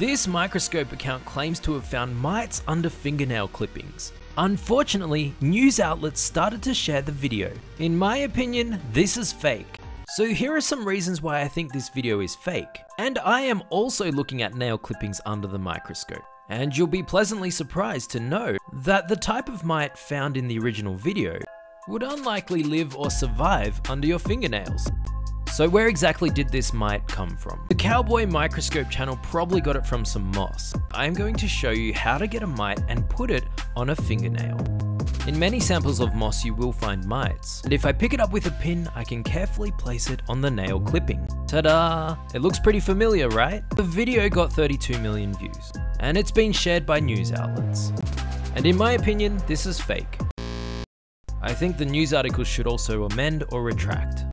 This microscope account claims to have found mites under fingernail clippings. Unfortunately, news outlets started to share the video. In my opinion, this is fake. So here are some reasons why I think this video is fake. And I am also looking at nail clippings under the microscope. And you'll be pleasantly surprised to know that the type of mite found in the original video would unlikely live or survive under your fingernails. So where exactly did this mite come from? The Cowboy Microscope channel probably got it from some moss. I am going to show you how to get a mite and put it on a fingernail. In many samples of moss you will find mites, and if I pick it up with a pin, I can carefully place it on the nail clipping. Ta-da! It looks pretty familiar, right? The video got 32 million views, and it's been shared by news outlets. And in my opinion, this is fake. I think the news article should also amend or retract.